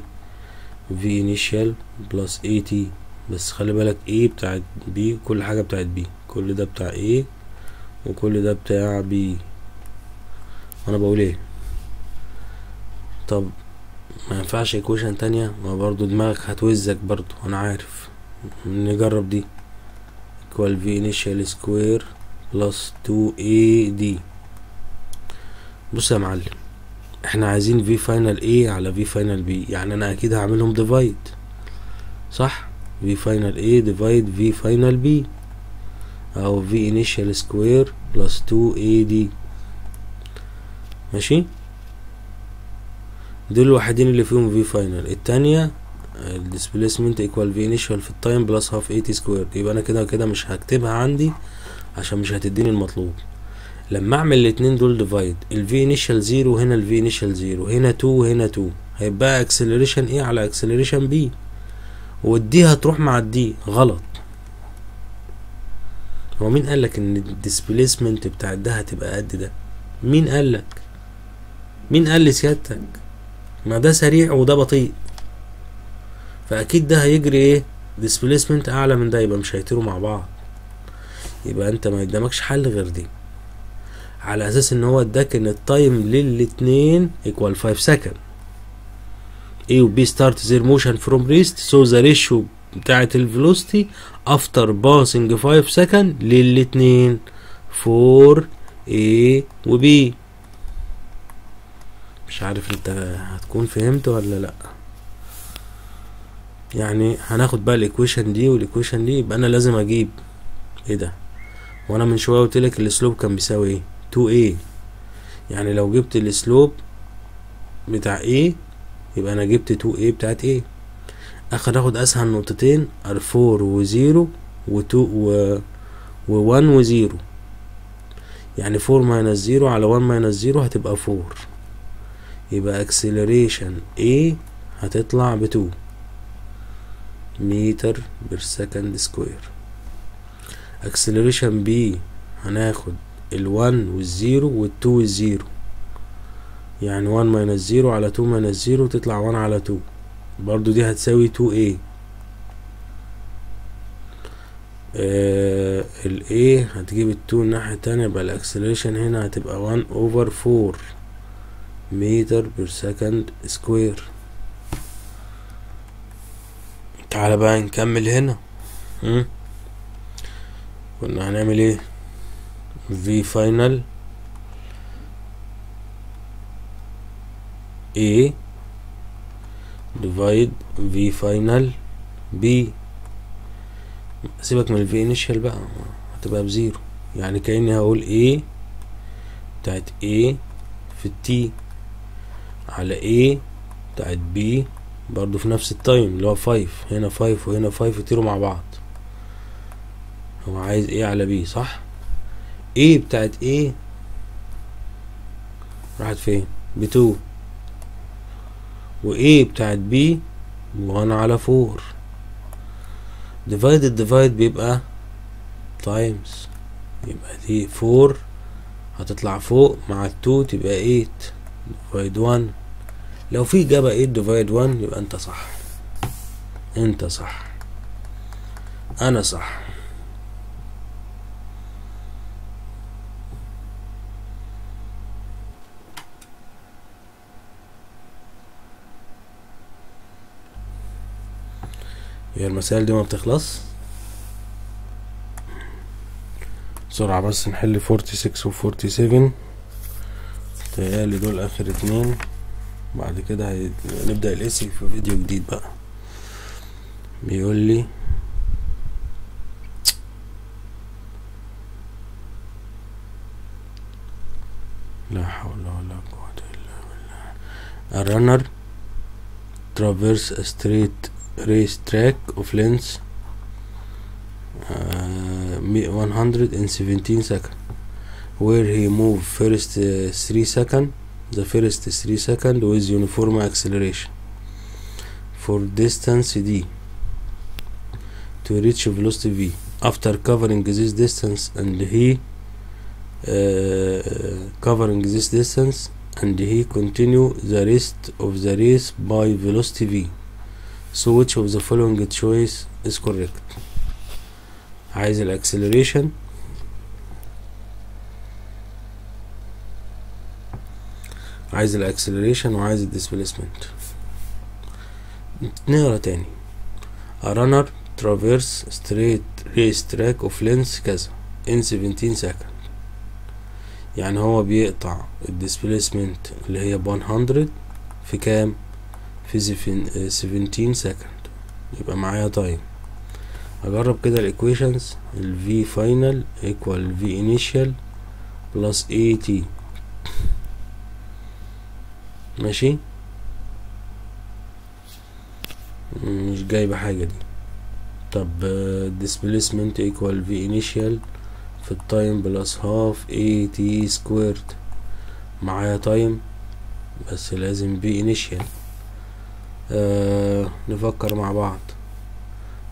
V initial plus AT بس خلي بالك A بتاعت B كل حاجة بتاعت B. كل ده بتاع A وكل ده بتاع B. وأنا بقول إيه؟ طب ما ينفعش equation تانية؟ ما برضو دماغك هتوزك برضو أنا عارف. نجرب دي equal V initial square plus 2AD بص يا معلم إحنا عايزين V final A على V final B يعني أنا أكيد هعملهم divide صح V final A divide V final B أو V initial square plus 2AD ماشي دول الوحيدين اللي فيهم V final التانية ال displacement equal V initial في ال time plus half AT square يبقى أنا كده كده مش هكتبها عندي عشان مش هتديني المطلوب. لما أعمل الاتنين دول divide ال V initial zero هنا ال V initial zero هنا 2 هنا 2 هيبقى acceleration A على acceleration B وال D هتروح مع ال D غلط. هو مين قالك إن ال displacement بتاع ده هتبقى قد ده؟ مين قالك مين قال لسيادتك؟ ما ده سريع وده بطيء. فأكيد ده هيجري إيه؟ displacement أعلى من ده يبقى مش هيطيروا مع بعض. يبقى أنت ما قدامكش حل غير دي. على أساس إن هو اداك إن ال time للاتنين equal 5 second A و B start their motion from rest so the ratio بتاعت ال velocity after passing 5 second للاتنين. 4 A و B. مش عارف أنت هتكون فهمت ولا لأ. يعني هناخد بقى ال equation دي وال equation دي يبقى أنا لازم أجيب إيه ده؟ وأنا من شوية قلت لك ال slope كان بيساوي إيه؟ 2a يعني لو جبت ال slope بتاع a يبقى أنا جبت 2a بتاعت a اخر اخد أسهل نقطتين ار 4 و 0 و 2 و و 1 و 0 يعني 4 minus 0 على 1 minus 0 هتبقى 4 يبقى acceleration a هتطلع ب 2 متر per second square acceleration B هناخد ال1 والزيرو وال2 والزيرو يعني 1 minus zero على 2 minus zero تطلع 1 على 2 برضو دي هتساوي 2a آه ال A هتجيب ال 2 الناحية التانية يبقى ال acceleration هنا هتبقى 1 over 4 متر per second square تعالى بقى نكمل هنا. مم. كنا هنعمل إيه؟ في final A divide V final. B. سيبك من ال V initial بقى. هتبقى ب zero. يعني كأني هقول A بتاعت A في التي على A بتاعت B برضو في نفس التايم اللي هو فايف هنا فايف وهنا فايف يطيروا مع بعض. هو عايز إيه على بي صح؟ إيه بتاعت إيه راحت فين؟ بتو وايه بتاعت بي وأنا على فور divide ال divide بيبقى times يبقى دي four هتطلع فوق مع ال two تبقى eight divide one لو في إجابة eight divide one يبقى أنت صح. أنت صح. أنا صح. هي المسائل دي ما بتخلص؟ بسرعة بس نحل 46 و 47 تهيألي دول آخر اتنين. بعد كده هنبدا هيد... الاسي في فيديو جديد بقى. بيقول لي لا حول ولا قوة إلا بالله. الرنر ترافيرس ستريت ريس تراك اوف لينس 117 سكند where he move first 3 uh, second the first 3 second with uniform acceleration for distance d to reach velocity v after covering this distance and he uh, covering this distance and he continue the rest of the race by velocity v so which of the following choice is correct عايز الاكسلريشن عايز الاكسلريشن وعايز الديسبيسمنت نقرا تاني. Runner traverse straight race track of length كذا in 17 second يعني هو بيقطع ال displacement اللي هي 100 في كام؟ في seven- 17 second يبقى معايا time أجرب كده ال equations ال v final equal v initial plus at ماشي مش جايبة حاجة دي طب آه، displacement equal v initial في التايم بلس هاف اي تي سكويرد معايا تايم بس لازم v initial آه نفكر مع بعض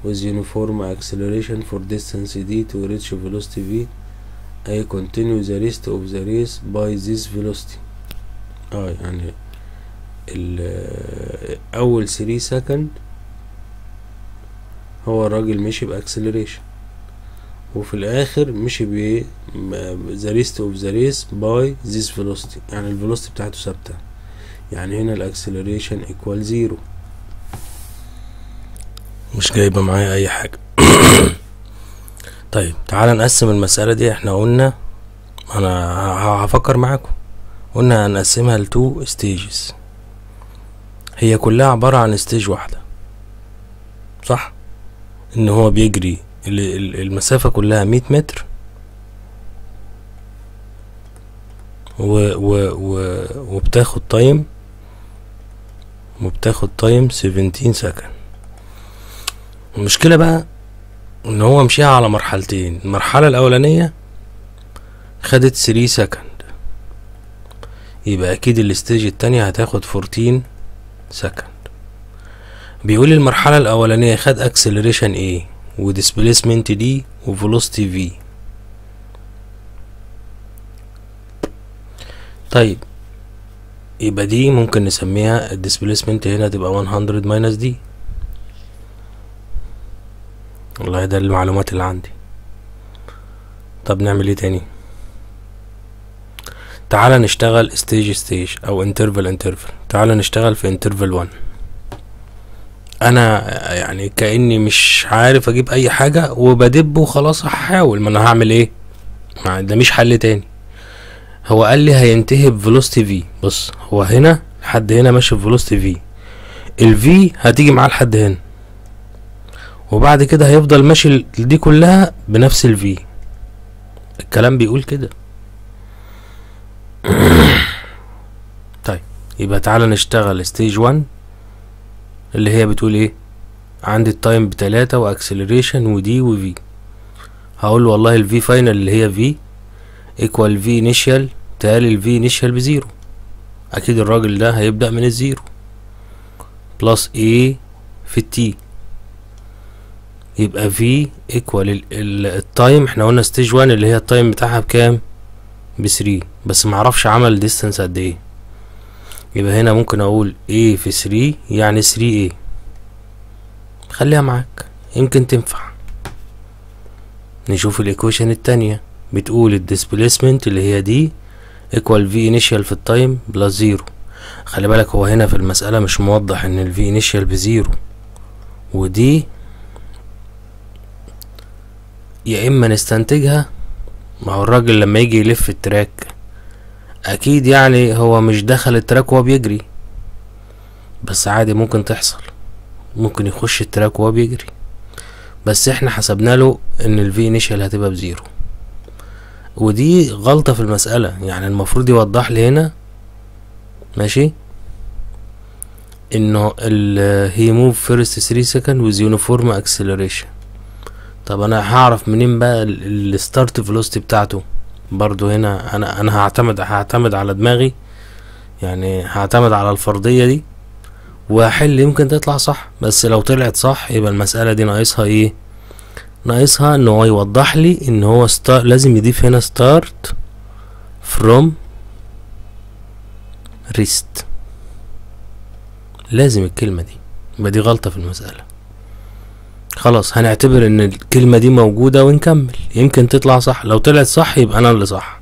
with uniform acceleration for distance d to reach velocity v I continue the rest of the race by this velocity آه يعني أول 3 second هو الراجل مشي ب acceleration. وفي الآخر مشي ب the rest of the race by this velocity. يعني ال velocity بتاعته ثابتة. يعني هنا ال acceleration equal zero مش جايبة معايا أي حاجة. طيب تعالى نقسم المسألة دي. إحنا قلنا أنا هفكر معاكم. قلنا هنقسمها ل two stages هي كلها عبارة عن stage واحدة. صح؟ إن هو بيجري ال- ال- المسافة كلها مية متر. و و و وبتاخد time وبتاخد time 17 سكند المشكلة بقى إن هو مشيها على مرحلتين. المرحلة الأولانية خدت 3 second يبقى أكيد ال stage التانية هتاخد 14 second بيقول المرحلة الأولانية خد acceleration A و displacement D و velocity V. طيب يبقى دي ممكن نسميها ال displacement هنا تبقى 100 minus D والله ده المعلومات اللي عندي. طب نعمل إيه تاني؟ تعالى نشتغل stage stage أو interval interval تعالى نشتغل في interval 1 أنا يعني كأني مش عارف أجيب أي حاجة وبدب وخلاص هحاول. ما أنا هعمل إيه؟ ده مش حل تاني. هو قال لي هينتهي ب velocity V بص هو هنا لحد هنا ماشي ب velocity V ال V هتيجي معاه لحد هنا. وبعد كده هيفضل ماشي دي كلها بنفس ال V الكلام بيقول كده. يبقى تعالى نشتغل. stage 1 اللي هي بتقول إيه؟ عندي ال time بتلاتة و acceleration و D و V هقول له والله ال V final اللي هي V equal V initial تالي ال V initial ب zero. أكيد الراجل ده هيبدأ من ال zero. plus A في ال T يبقى V equal ال time إحنا قلنا stage 1 اللي هي ال time بتاعها بكام؟ ب 3 بس معرفش عمل distance قد إيه. يبقى هنا ممكن أقول a في 3 يعني 3 a. خليها معاك. يمكن تنفع. نشوف ال equation التانية. بتقول ال displacement اللي هي D equal V initial في ال time plus zero خلي بالك هو هنا في المسألة مش موضح إن ال V initial ب zero ودي يا إما نستنتجها. ما هو الراجل لما يجي يلف ال track أكيد يعني هو مش دخل ال track وهو بيجري. بس عادي ممكن تحصل. ممكن يخش ال track وهو بيجري. بس إحنا حسبنا له إن ال v initial هتبقى ب zero. ودي غلطة في المسألة. يعني المفروض يوضح لي هنا ماشي؟ إنه he move first 3 second with uniform acceleration. طب أنا هعرف منين بقى ال start velocity بتاعته؟ برضو هنا أنا أنا هعتمد هعتمد على دماغي يعني هعتمد على الفرضية دي وهحل يمكن تطلع صح بس لو طلعت صح يبقى المسألة دي ناقصها إيه؟ ناقصها إن هو يوضح لي إن هو ستار لازم يضيف هنا start from rest. لازم الكلمة دي يبقى دي غلطة في المسألة. خلاص هنعتبر إن الكلمة دي موجودة ونكمل. يمكن تطلع صح. لو طلعت صح يبقى أنا اللي صح.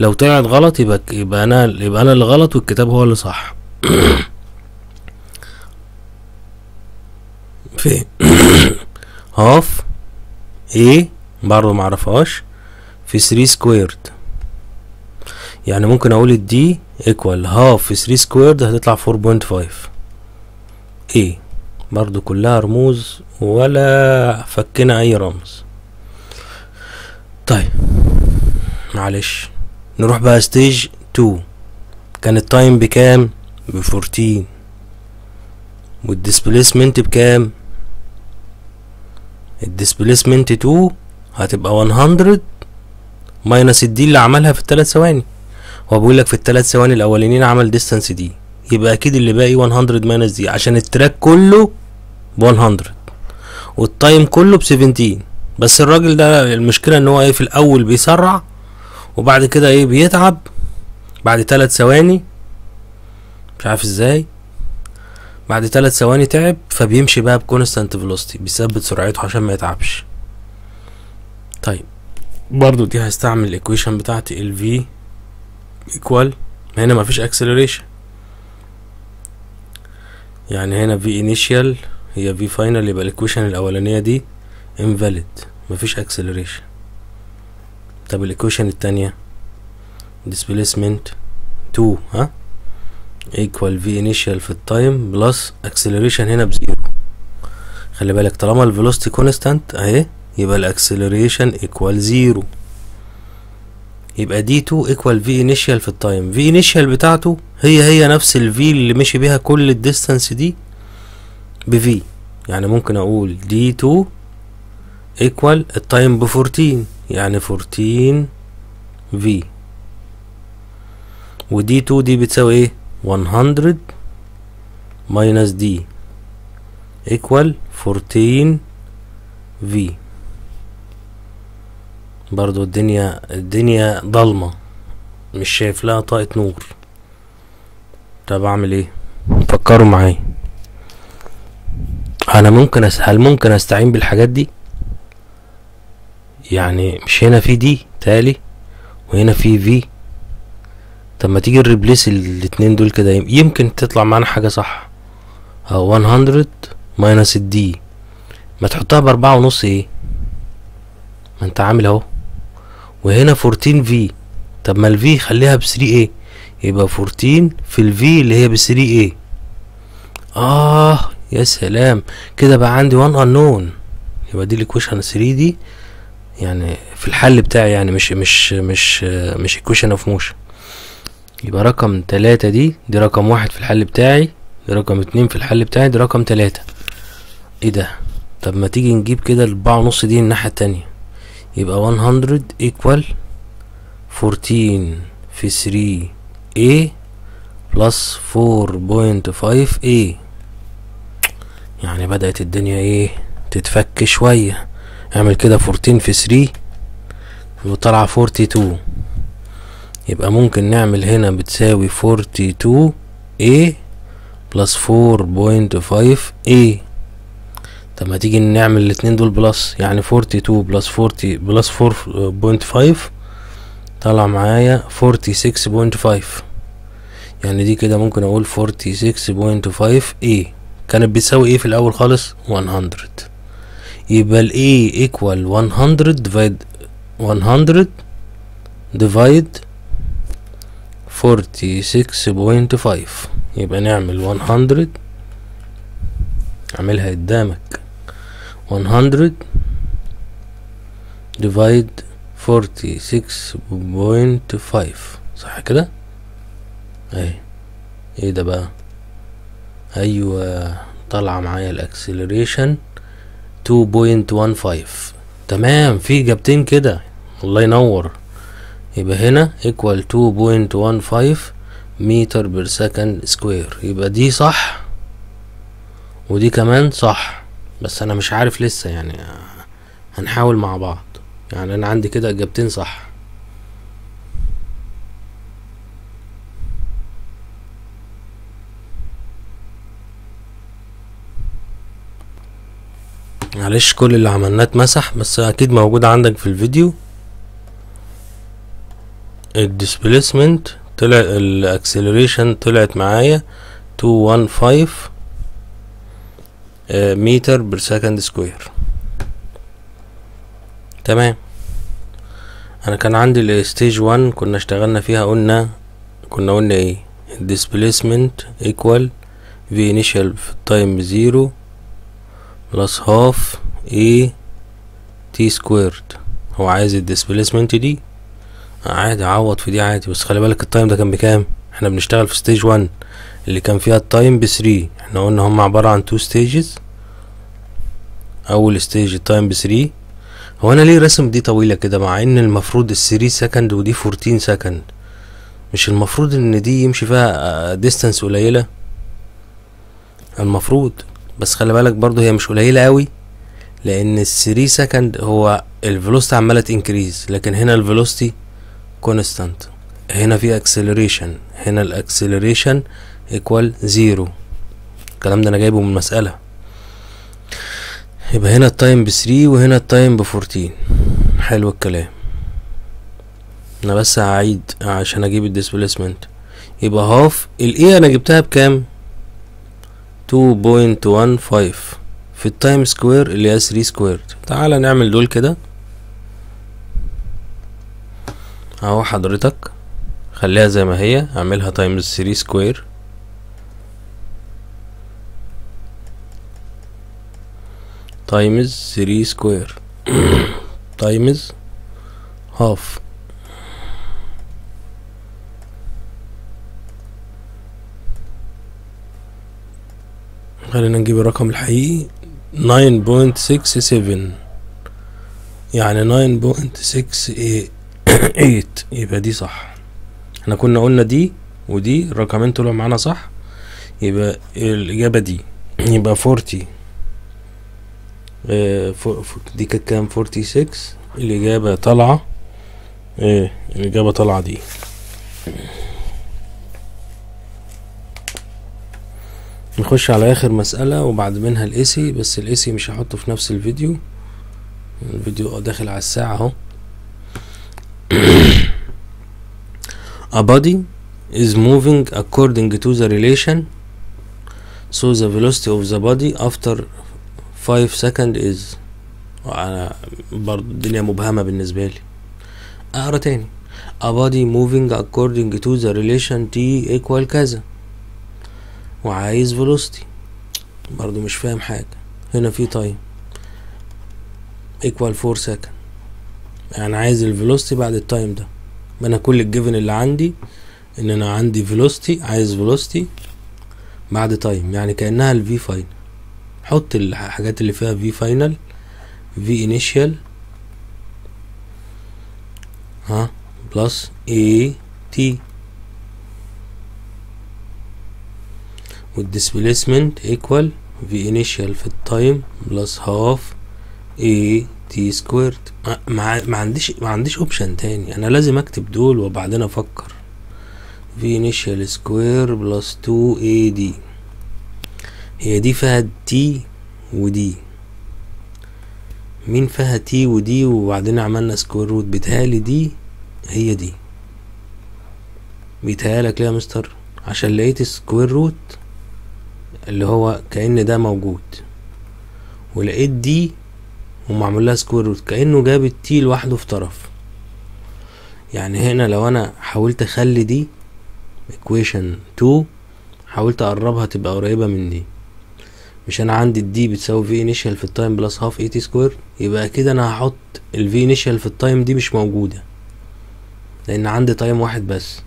لو طلعت غلط يبقى يبقى أنا يبقى أنا اللي غلط والكتاب هو اللي صح. في half a؟ برضه معرفهاش في 3 squared. يعني ممكن أقول ال d equal half في 3 squared هتطلع 4.5 a؟ برضو كلها رموز ولا فكنا أي رمز. طيب معلش. نروح بقى stage 2 كان ال time بكام؟ ب 14 وال displacement بكام؟ ال displacement 2 هتبقى 100 minus ال d اللي عملها في الثلاث ثواني. هو بيقول لك في الثلاث ثواني الأولانيين عمل distance d. يبقى أكيد اللي باقي 100 minus d. عشان ال track كله ب 100 وال time كله ب 17 بس الراجل ده المشكلة إن هو إيه في الأول بيسرع وبعد كده إيه بيتعب. بعد ثلاث ثواني مش عارف إزاي. بعد ثلاث ثواني تعب فبيمشي بقى ب constant velocity بيثبت سرعته عشان ما يتعبش. طيب. برضو دي هستعمل ال equation بتاعتي ال v equal. هنا مفيش acceleration. يعني هنا v initial هي v final يبقى ال equation الأولانية دي invalid مفيش acceleration. طب ال equation التانية؟ displacement 2 ها؟ equal v initial في ال time plus acceleration هنا ب zero. خلي بالك طالما ال velocity constant أهي يبقى ال acceleration equal zero يبقى d 2 equal v initial في ال time v initial بتاعته هي هي نفس ال v اللي مشي بيها كل ال distance دي ب v. يعني ممكن أقول d 2 equal ال time ب 14 يعني 14 v و d 2 دي بتساوي إيه؟ 100 minus d equal 14 v برضو الدنيا الدنيا ضلمة. مش شايف لها طاقة نور. طب أعمل إيه؟ فكروا معايا. أنا ممكن أس... هل ممكن أستعين بالحاجات دي؟ يعني مش هنا في d تاني وهنا في v طب ما تيجي ن replace الاتنين دول كده يمكن تطلع معانا حاجة صح. آه 100 minus ال d ما تحطها بأربعة ونص a؟ ما أنت عامل أهو. وهنا 14 v طب ما ال v خليها ب 3 a يبقى 14 في ال v اللي هي ب 3 a آه يا سلام. كده بقى عندي 1 unknown. يبقى دي ال equation 3 دي. يعني في الحل بتاعي يعني مش مش مش مش equation of motion يبقى رقم تلاتة دي دي رقم واحد في الحل بتاعي. دي رقم اتنين في الحل بتاعي دي رقم تلاتة. إيه ده؟ طب ما تيجي نجيب كده الاربعة ونص دي الناحية التانية. يبقى 100 equal 14 في 3 a plus 4.5 a. يعني بدأت الدنيا إيه تتفك شوية. اعمل كده 14 في 3 وطلع 42 يبقى ممكن نعمل هنا بتساوي 42 a plus 4.5 a. طب ما تيجي نعمل الاتنين دول plus يعني 42 plus 40 plus 4.5 طلع معايا 46.5 يعني دي كده ممكن أقول 46.5 a. كانت بتساوي إيه في الأول خالص؟ 100 يبقى ال a equal 100 divide 100 divide 46.5 يبقى نعمل 100 أعملها قدامك. 100 divide 46.5 صح كده؟ اهي إيه ده بقى؟ أيوه طالعه معايا الأكسلريشن 2.15 تمام في إجابتين كده. الله ينور. يبقى هنا equal 2.15 متر per second square يبقى دي صح؟ ودي كمان صح. بس أنا مش عارف لسه يعني هنحاول مع بعض. يعني أنا عندي كده إجابتين صح. معلش كل اللي عملناه اتمسح بس أكيد موجود عندك في الفيديو. ال displacement طلع ال acceleration طلعت معايا 215 آه، متر per second square تمام. أنا كان عندي ال stage 1 كنا اشتغلنا فيها قلنا كنا قلنا إيه؟ displacement equal v initial في ال time ب zero plus half a t squared. هو عايز ال displacement دي؟ عادي اعوض في دي عادي. بس خلي بالك ال time ده كان بكام؟ إحنا بنشتغل في stage 1 اللي كان فيها ال time ب three. إحنا قلنا هم عبارة عن two stages أول stage ال time ب three. هو أنا ليه رسم دي طويلة كده؟ مع إن المفروض ال three second ودي fourteen second مش المفروض إن دي يمشي فيها distance قليلة؟ المفروض. بس خلي بالك برضو هي مش قليلة قوي لأن ال three second هو ال velocity عمالة ت increase لكن هنا ال velocity constant هنا في acceleration هنا ال acceleration equal zero الكلام ده أنا جايبه من مسألة. يبقى هنا ال time ب three وهنا ال time ب fourteen حلو الكلام. أنا بس هعيد عشان أجيب ال displacement يبقى half ال a أنا جبتها بكام؟ 2.15 في ال time square اللي هي 3 square تعالى نعمل دول كده. أهو حضرتك. خليها زي ما هي. أعملها times 3 square times 3 square times هاف خلينا نجيب الرقم الحقيقي. 9.67 يعني 9.68 يبقى دي صح. إحنا كنا قلنا دي ودي الرقمين طلعوا معانا صح يبقى الإجابة دي. يبقى 40 آه، دي كانت كام؟ 46 الإجابة طالعة. إيه الإجابة طالعة دي. نخش على آخر مسألة وبعد منها الإيسي بس الإيسي مش هحطه في نفس الفيديو. الفيديو داخل على الساعة أهو. A body is moving according to the relation. So the velocity of the body after 5 second is أنا برضه الدنيا مبهمة بالنسبة لي. أقرأ تاني. A body moving according to the relation t equal كذا. وعايز velocity. برضه مش فاهم حاجة. هنا في time. equal 4 second. يعني عايز ال velocity بعد ال time ده. ما أنا كل ال given اللي عندي إن أنا عندي velocity عايز velocity بعد time يعني كأنها ال v final حط الحاجات اللي فيها v final v initial ها plus a t وال displacement equal v initial في ال time plus half a t squared ما, ما, عنديش ما عنديش option تاني. أنا لازم أكتب دول وبعدين أفكر. v initial square plus 2 a d هي دي فيها t ودي مين فيها t ودي وبعدين عملنا square root بيتهيألي دي هي دي. بيتهيألك ليه يا مستر عشان لقيت square root اللي هو كأن ده موجود. ولقيت دي ومعمول لها square root كأنه جاب ال t لوحده في طرف. يعني هنا لو أنا حاولت أخلي دي equation 2 حاولت أقربها تبقى قريبة من دي. مش أنا عندي ال d بتساوي v initial في ال time plus half a t square يبقى كده أنا هحط ال v initial في ال time دي مش موجودة. لأن عندي time واحد بس.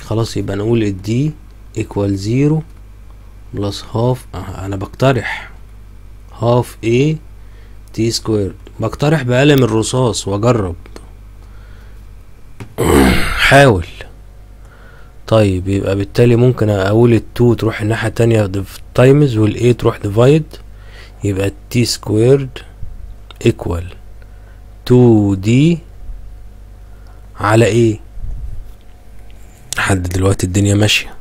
خلاص يبقى نقول ال d equal zero plus half أنا بقترح half a t square بقترح بقلم الرصاص وأجرب. حاول. طيب يبقى بالتالي ممكن أقول ال two تروح الناحية التانية times وال a تروح divide يبقى ال t squared equal 2 d على a لحد دلوقتي الدنيا ماشية.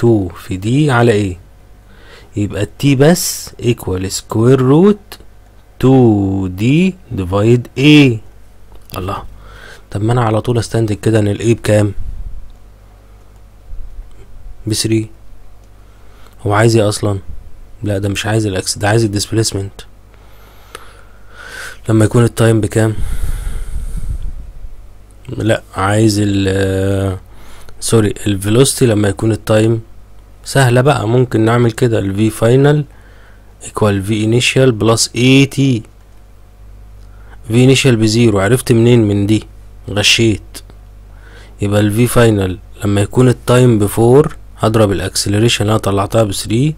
2 في d على a؟ يبقى ال t بس equal square root 2 d divide a الله. طب ما أنا على طول أستنتج كده إن ال a بكام؟ ب three هو عايز إيه أصلا؟ لا ده مش عايز ال x ده عايز ال displacement لما يكون ال time بكام؟ لا عايز ال sorry ال velocity لما يكون ال time سهلة بقى. ممكن نعمل كده ال v final equal v initial plus at v initial ب zero عرفت منين من دي؟ غشيت. يبقى ال v final لما يكون ال time ب four هضرب ال acceleration اللي أنا طلعتها ب 3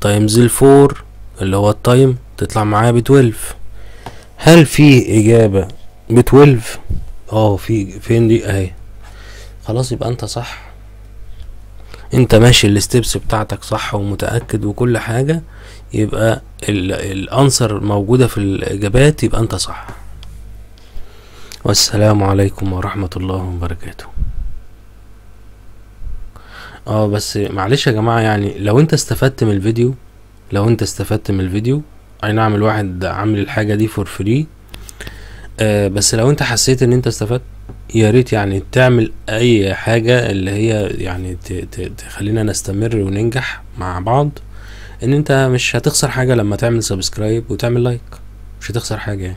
times ال four اللي هو ال time تطلع معايا ب 12 هل في إجابة ب 12 آه في فين دي؟ أهي. خلاص يبقى انت صح. انت ماشي ال steps بتاعتك صح ومتأكد وكل حاجة يبقى ال answer موجودة في الإجابات يبقى انت صح. والسلام عليكم ورحمة الله وبركاته. آه بس معلش يا جماعة يعني لو انت استفدت من الفيديو لو انت استفدت من الفيديو اي نعم الواحد عامل الحاجة دي for free آه بس لو انت حسيت ان انت استفدت يا ريت يعني تعمل أي حاجة اللي هي يعني تخلينا نستمر وننجح مع بعض إن أنت مش هتخسر حاجة لما تعمل subscribe وتعمل like مش هتخسر حاجة يعني.